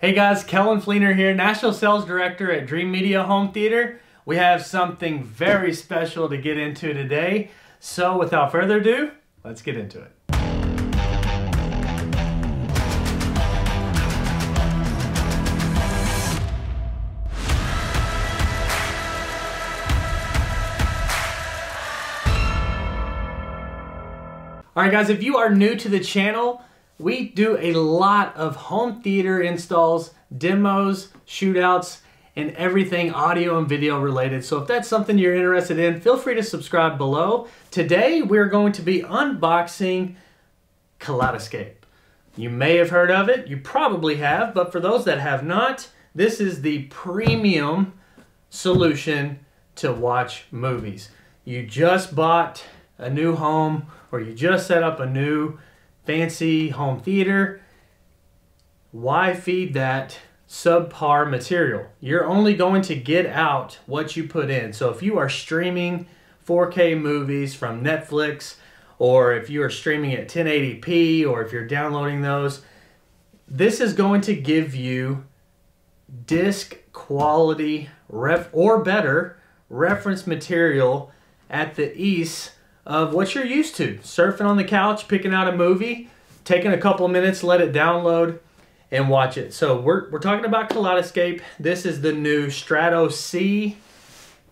Hey guys, Kellen Fleener here, National Sales Director at Dreamedia Home Theater. We have something very special to get into today. So without further ado, let's get into it. All right guys, if you are new to the channel, we do a lot of home theater installs, demos, shootouts, and everything audio and video related. So if that's something you're interested in, feel free to subscribe below. Today, we're going to be unboxing Kaleidescape. You may have heard of it, you probably have, but for those that have not, this is the premium solution to watch movies. You just bought a new home or you just set up a new fancy home theater, why feed that subpar material? You're only going to get out what you put in. So if you are streaming 4K movies from Netflix, or if you are streaming at 1080p, or if you're downloading those, this is going to give you disc quality ref or better reference material at the ease of what you're used to. Surfing on the couch, picking out a movie, taking a couple minutes, let it download, and watch it. So we're, we're talking about Kaleidescape. This is the new Strato C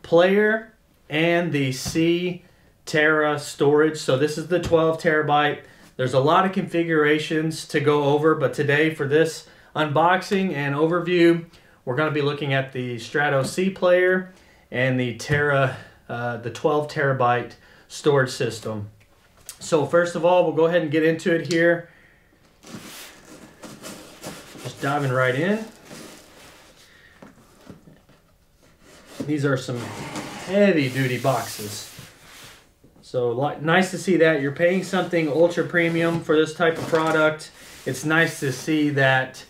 player and the C Terra storage. So this is the 12 terabyte. There's a lot of configurations to go over, but today for this unboxing and overview, we're going to be looking at the Strato C player and the Terra, uh, the 12 terabyte storage system. So first of all, we'll go ahead and get into it here. Just diving right in. These are some heavy duty boxes. So nice to see that. You're paying something ultra premium for this type of product. It's nice to see that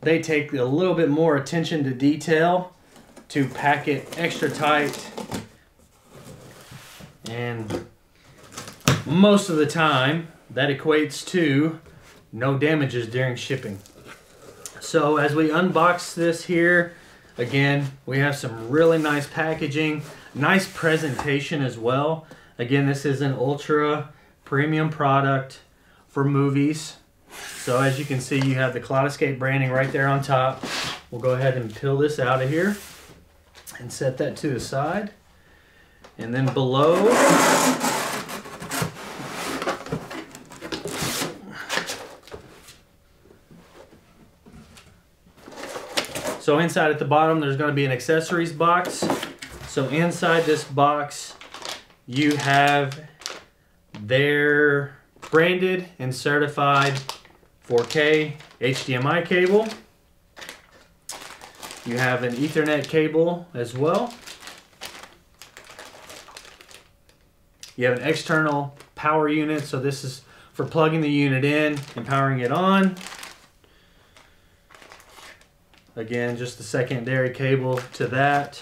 they take a little bit more attention to detail to pack it extra tight and most of the time, that equates to no damages during shipping. So as we unbox this here, again, we have some really nice packaging, nice presentation as well. Again, this is an ultra premium product for movies. So as you can see, you have the Kaleidescape branding right there on top. We'll go ahead and peel this out of here and set that to the side. And then below, so inside at the bottom, there's gonna be an accessories box. So inside this box, you have their branded and certified 4K HDMI cable. You have an ethernet cable as well. You have an external power unit, so this is for plugging the unit in and powering it on. Again, just the secondary cable to that.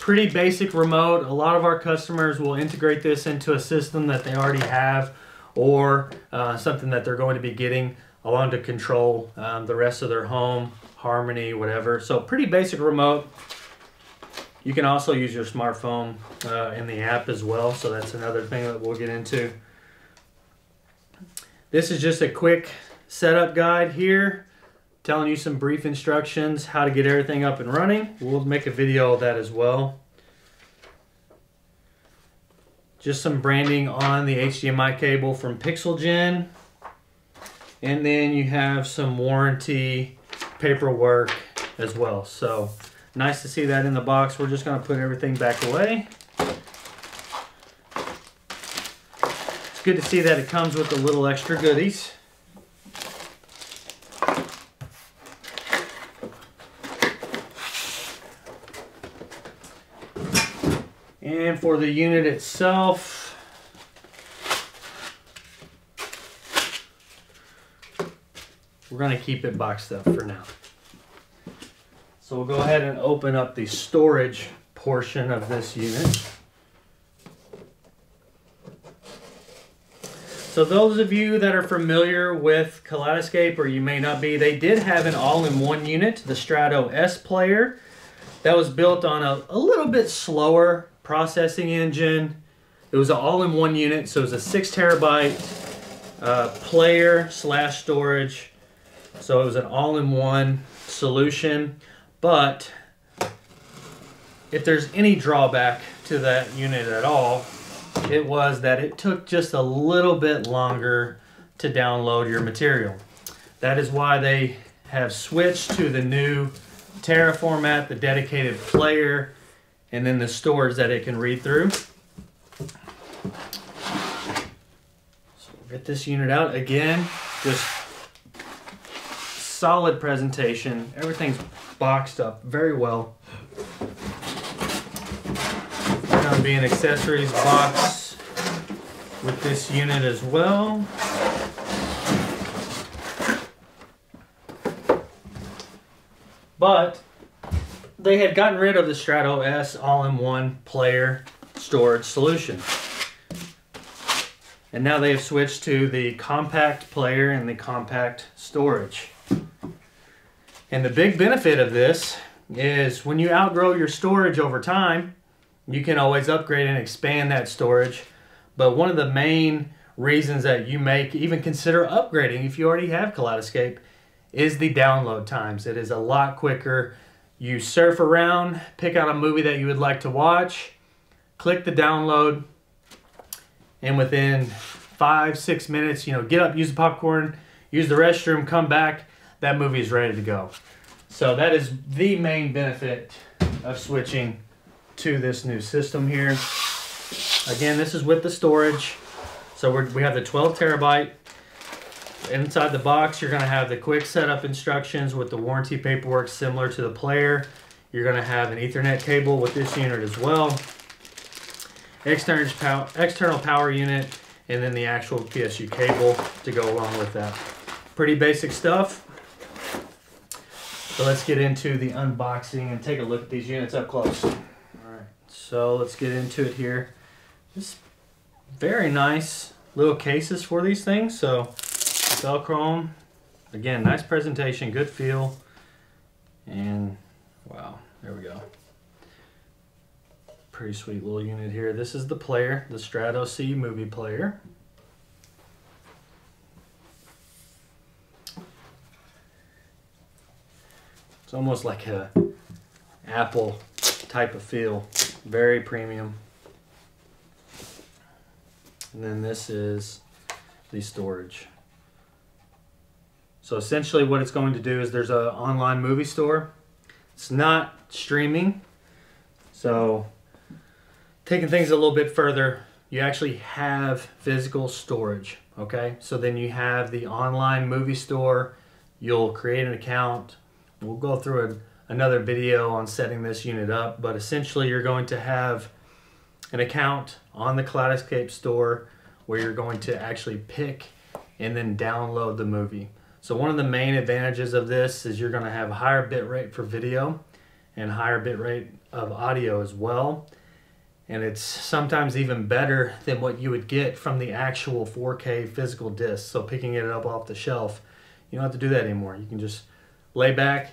Pretty basic remote. A lot of our customers will integrate this into a system that they already have or uh, something that they're going to be getting along to control um, the rest of their home, harmony, whatever. So pretty basic remote. You can also use your smartphone uh, in the app as well, so that's another thing that we'll get into. This is just a quick setup guide here, telling you some brief instructions, how to get everything up and running. We'll make a video of that as well. Just some branding on the HDMI cable from PixelGen. And then you have some warranty paperwork as well. So Nice to see that in the box. We're just going to put everything back away. It's good to see that it comes with a little extra goodies. And for the unit itself, we're going to keep it boxed up for now. So we'll go ahead and open up the storage portion of this unit. So those of you that are familiar with Kaleidescape, or you may not be, they did have an all-in-one unit, the Strato S player, that was built on a, a little bit slower processing engine. It was an all-in-one unit, so it was a six terabyte uh, player slash storage. So it was an all-in-one solution, but if there's any drawback to that unit at all, it was that it took just a little bit longer to download your material. That is why they have switched to the new Terra format, the dedicated player, and then the stores that it can read through. So we'll get this unit out again, just solid presentation. Everything's boxed up very well. Going to be an accessories box with this unit as well. But they had gotten rid of the Strato S all-in-one player storage solution. And now they have switched to the compact player and the compact storage. And the big benefit of this is when you outgrow your storage over time, you can always upgrade and expand that storage. But one of the main reasons that you make even consider upgrading if you already have Kaleidescape is the download times. It is a lot quicker. You surf around, pick out a movie that you would like to watch, click the download, and within five, six minutes, you know, get up, use the popcorn, use the restroom, come back, that movie is ready to go. So that is the main benefit of switching to this new system here. Again, this is with the storage. So we have the 12 terabyte. Inside the box, you're going to have the quick setup instructions with the warranty paperwork similar to the player. You're going to have an Ethernet cable with this unit as well. External power, external power unit, and then the actual PSU cable to go along with that. Pretty basic stuff. So let's get into the unboxing and take a look at these units up close. All right, so let's get into it here. Just very nice little cases for these things. So Velcro Again, nice presentation, good feel. And wow, there we go. Pretty sweet little unit here. This is the player, the Strato C movie player. It's almost like a Apple type of feel. Very premium. And then this is the storage. So essentially what it's going to do is there's an online movie store. It's not streaming. So taking things a little bit further, you actually have physical storage, okay? So then you have the online movie store. You'll create an account, We'll go through a, another video on setting this unit up, but essentially you're going to have an account on the Kaleidescape store where you're going to actually pick and then download the movie. So one of the main advantages of this is you're going to have a higher bit rate for video and higher bit rate of audio as well. And it's sometimes even better than what you would get from the actual 4K physical disc. So picking it up off the shelf, you don't have to do that anymore. You can just lay back,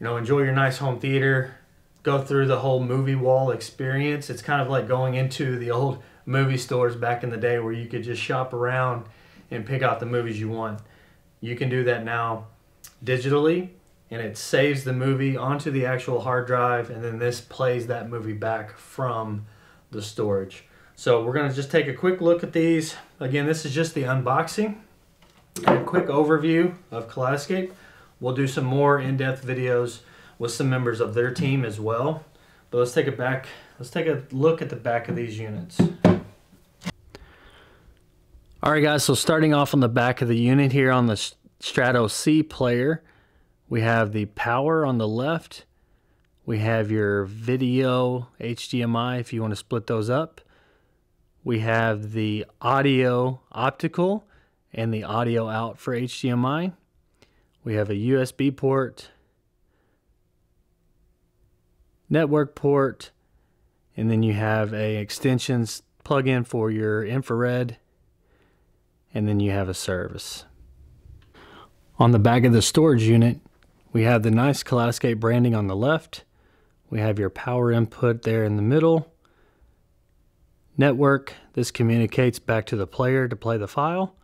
you know, enjoy your nice home theater, go through the whole movie wall experience. It's kind of like going into the old movie stores back in the day where you could just shop around and pick out the movies you want. You can do that now digitally and it saves the movie onto the actual hard drive and then this plays that movie back from the storage. So we're going to just take a quick look at these. Again, this is just the unboxing. A quick overview of Kaleidescape. We'll do some more in-depth videos with some members of their team as well. But let's take a back, let's take a look at the back of these units. All right guys, so starting off on the back of the unit here on the Strato C player, we have the power on the left. We have your video HDMI if you want to split those up. We have the audio optical and the audio out for HDMI. We have a USB port, network port, and then you have a extensions plug-in for your infrared and then you have a service. On the back of the storage unit, we have the nice Kaleidescape branding on the left. We have your power input there in the middle. Network, this communicates back to the player to play the file.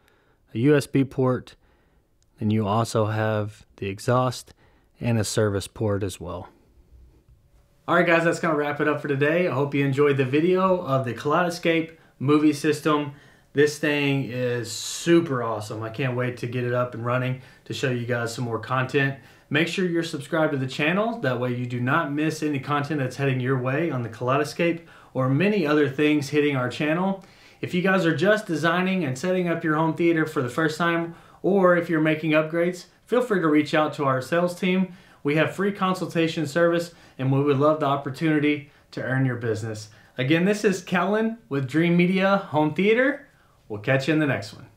A USB port, and you also have the exhaust and a service port as well. Alright guys, that's going to wrap it up for today. I hope you enjoyed the video of the Kaleidescape movie system. This thing is super awesome. I can't wait to get it up and running to show you guys some more content. Make sure you're subscribed to the channel. That way you do not miss any content that's heading your way on the Kaleidescape or many other things hitting our channel. If you guys are just designing and setting up your home theater for the first time, or if you're making upgrades, feel free to reach out to our sales team. We have free consultation service and we would love the opportunity to earn your business. Again, this is Kellen with Dreamedia Home Theater. We'll catch you in the next one.